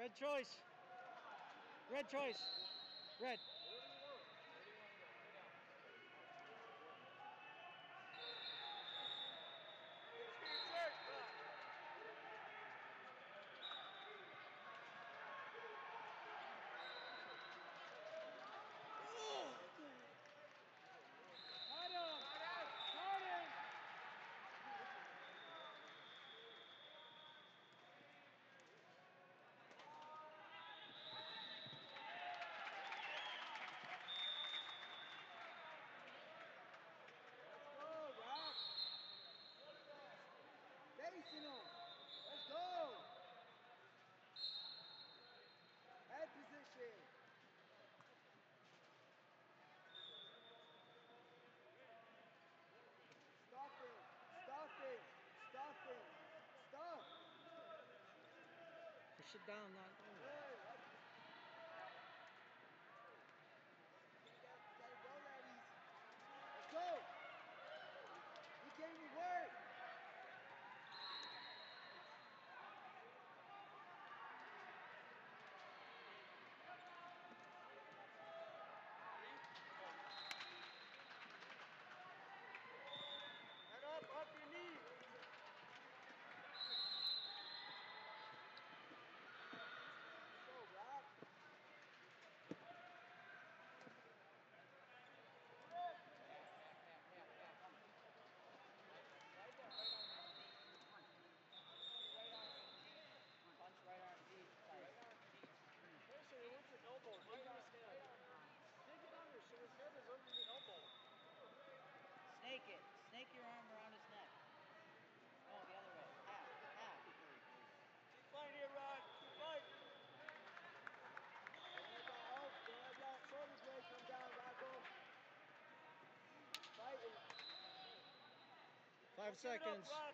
Red choice. Red choice. Red. Push it down, Five Don't give it up, seconds.